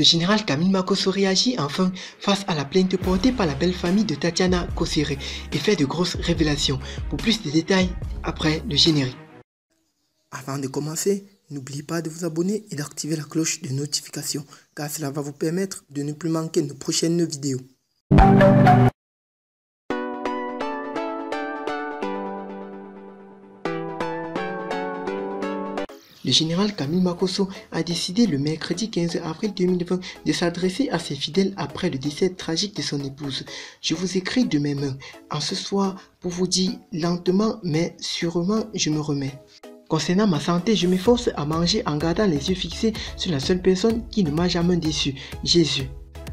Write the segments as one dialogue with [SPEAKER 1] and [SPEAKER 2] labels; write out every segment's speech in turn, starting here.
[SPEAKER 1] Le général Camille Makoso réagit enfin face à la plainte portée par la belle famille de Tatiana Kosere et fait de grosses révélations. Pour plus de détails, après le générique. Avant de commencer, n'oubliez pas de vous abonner et d'activer la cloche de notification car cela va vous permettre de ne plus manquer nos prochaines vidéos. Le général Camille Makoso a décidé le mercredi 15 avril 2020 de s'adresser à ses fidèles après le décès tragique de son épouse. Je vous écris de mes mains en ce soir pour vous dire lentement mais sûrement je me remets. Concernant ma santé, je m'efforce à manger en gardant les yeux fixés sur la seule personne qui ne m'a jamais déçu, Jésus.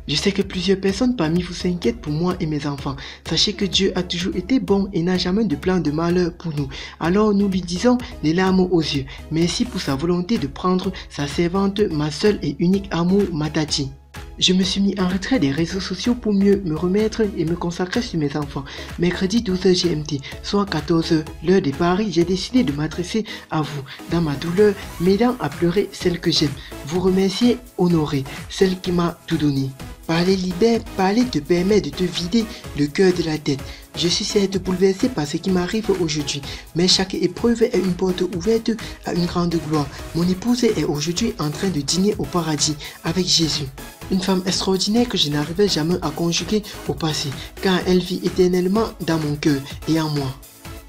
[SPEAKER 1] Je sais que plusieurs personnes parmi vous s'inquiètent pour moi et mes enfants. Sachez que Dieu a toujours été bon et n'a jamais de plan de malheur pour nous. Alors nous lui disons les larmes aux yeux. Merci pour sa volonté de prendre sa servante, ma seule et unique amour, Matati. Je me suis mis en retrait des réseaux sociaux pour mieux me remettre et me consacrer sur mes enfants. Mercredi 12h GMT, soit 14h, l'heure de Paris, j'ai décidé de m'adresser à vous. Dans ma douleur, m'aidant à pleurer celle que j'aime. Vous remercier, honorer, celle qui m'a tout donné. Parler libère, parler te permet de te vider le cœur de la tête. Je suis certes bouleversé par ce qui m'arrive aujourd'hui, mais chaque épreuve est une porte ouverte à une grande gloire. Mon épouse est aujourd'hui en train de dîner au paradis avec Jésus. Une femme extraordinaire que je n'arrivais jamais à conjuguer au passé, car elle vit éternellement dans mon cœur et en moi.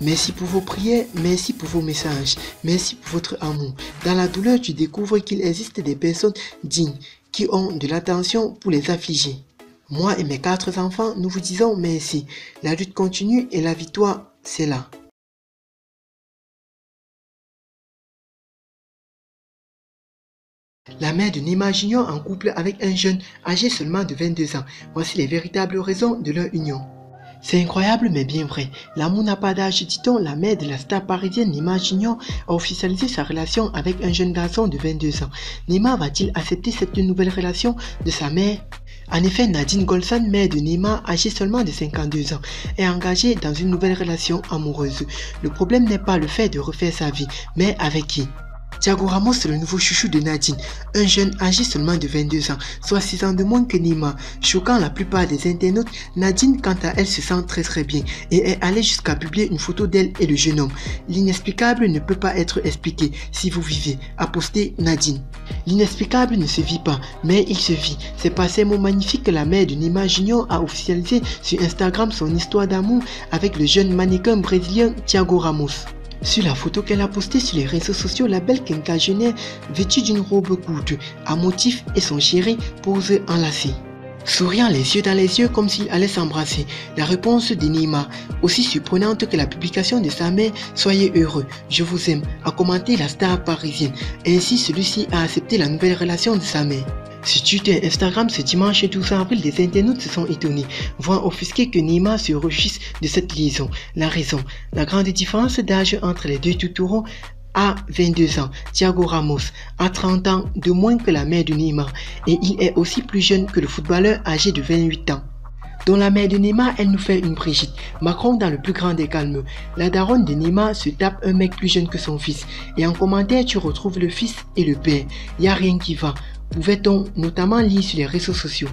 [SPEAKER 1] Merci pour vos prières, merci pour vos messages, merci pour votre amour. Dans la douleur, tu découvres qu'il existe des personnes dignes ont de l'attention pour les affligés. Moi et mes quatre enfants, nous vous disons merci. La lutte continue et la victoire, c'est là. La mère de Nima en couple avec un jeune âgé seulement de 22 ans. Voici les véritables raisons de leur union. C'est incroyable mais bien vrai. L'amour n'a pas d'âge, dit-on. La mère de la star parisienne Nima Junior a officialisé sa relation avec un jeune garçon de 22 ans. Nima va-t-il accepter cette nouvelle relation de sa mère? En effet, Nadine Golsan, mère de Nima, âgée seulement de 52 ans, est engagée dans une nouvelle relation amoureuse. Le problème n'est pas le fait de refaire sa vie, mais avec qui? Thiago Ramos est le nouveau chouchou de Nadine, un jeune âgé seulement de 22 ans, soit 6 ans de moins que Nima. Choquant la plupart des internautes, Nadine quant à elle se sent très très bien et est allée jusqu'à publier une photo d'elle et le jeune homme. L'inexplicable ne peut pas être expliqué si vous vivez, a posté Nadine. L'inexplicable ne se vit pas, mais il se vit. C'est par ces mots magnifiques que la mère de Nima Junior a officialisé sur Instagram son histoire d'amour avec le jeune mannequin brésilien Thiago Ramos. Sur la photo qu'elle a postée sur les réseaux sociaux, la belle quinquagénaire vêtue d'une robe courte à motif et son chéri pose enlacé. Souriant les yeux dans les yeux comme s'il allait s'embrasser, la réponse de Nima, aussi surprenante que la publication de sa mère Soyez heureux, je vous aime, a commenté la star parisienne. Ainsi, celui-ci a accepté la nouvelle relation de sa mère. Sur Twitter Instagram ce dimanche 12 avril, des internautes se sont étonnés, voient offusquer que Nima se réjouisse de cette liaison. La raison, la grande différence d'âge entre les deux toutouros a 22 ans, Thiago Ramos a 30 ans de moins que la mère de Nima et il est aussi plus jeune que le footballeur âgé de 28 ans. Dans la mère de Nima, elle nous fait une Brigitte. Macron dans le plus grand des calmes. La daronne de Nima se tape un mec plus jeune que son fils. Et en commentaire, tu retrouves le fils et le père. Y a rien qui va pouvait-on notamment lire sur les réseaux sociaux?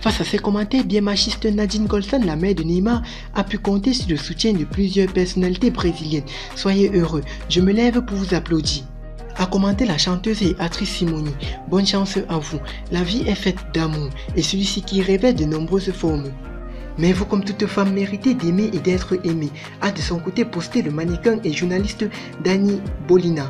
[SPEAKER 1] Face à ces commentaires bien machistes, Nadine Golson, la mère de Neymar, a pu compter sur le soutien de plusieurs personnalités brésiliennes. Soyez heureux, je me lève pour vous applaudir. A commenté la chanteuse et actrice Simoni. Bonne chance à vous. La vie est faite d'amour et celui-ci qui rêvait de nombreuses formes. Mais vous, comme toute femme, méritez d'aimer et d'être aimée, a de son côté posté le mannequin et journaliste Dani Bolina.